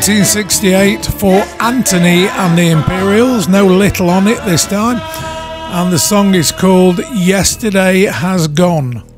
1968 for Anthony and the Imperials. No little on it this time. And the song is called Yesterday Has Gone.